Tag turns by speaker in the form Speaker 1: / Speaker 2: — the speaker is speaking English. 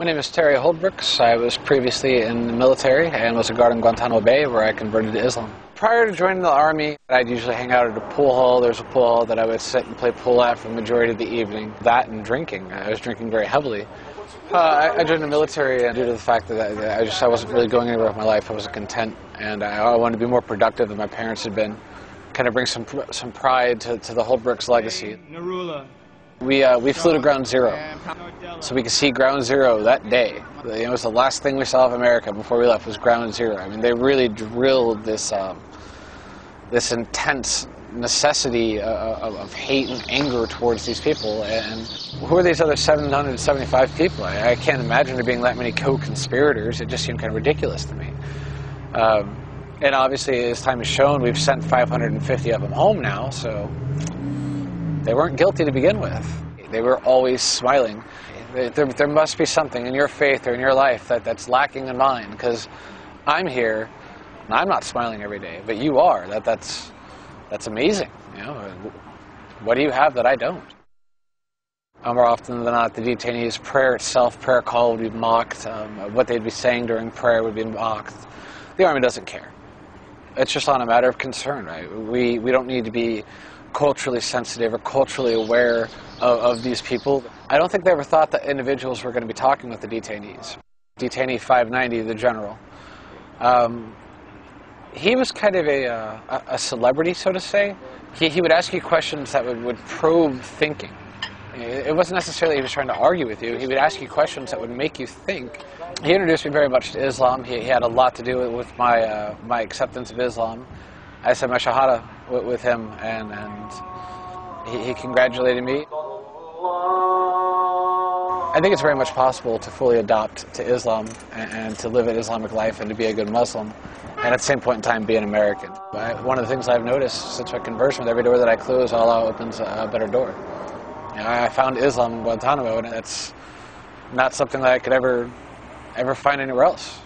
Speaker 1: My name is Terry Holdbrooks. I was previously in the military and was a guard in Guantanamo Bay where I converted to Islam. Prior to joining the Army, I'd usually hang out at a pool hall. There's a pool hall that I would sit and play pool at for the majority of the evening. That and drinking. I was drinking very heavily. Uh, I, I, joined the military due to the fact that I, I, just I wasn't really going anywhere with my life. I wasn't content, and I, I wanted to be more productive than my parents had been. Kind of bring some some pride to, to the Holdbrooks legacy. Narula. We, uh, we flew to ground zero, so we could see ground zero that day. It was the last thing we saw of America before we left was ground zero. I mean, they really drilled this, um, this intense necessity of, of, hate and anger towards these people. And who are these other 775 people? I, I can't imagine there being that many co-conspirators. It just seemed kind of ridiculous to me. Um, and obviously, as time has shown, we've sent 550 of them home now, so they weren't guilty to begin with. They were always smiling. There, there must be something in your faith or in your life that, that's lacking in mine because I'm here and I'm not smiling every day, but you are. That, that's, that's amazing. You know, what do you have that I don't? more often than not, the detainees' prayer itself, prayer call would be mocked. Um, what they'd be saying during prayer would be mocked. The Army doesn't care. It's just on a matter of concern, right? We, we don't need to be culturally sensitive or culturally aware of, of, these people. I don't think they ever thought that individuals were going to be talking with the detainees. Detainee 590, the general, um, he was kind of a, uh, a celebrity, so to say. He, he would ask you questions that would, would probe thinking. It wasn't necessarily he was trying to argue with you. He would ask you questions that would make you think. He introduced me very much to Islam. He, he had a lot to do with my, uh, my acceptance of Islam. I said my shahada with, with him, and, and he, he congratulated me. I think it's very much possible to fully adopt to Islam and, and, to live an Islamic life and to be a good Muslim, and at the same point in time be an American. I, one of the things I've noticed since my conversion, with every door that I close, Allah opens a, better door. You know, I found Islam in Guantanamo, and it's not something that I could ever, ever find anywhere else.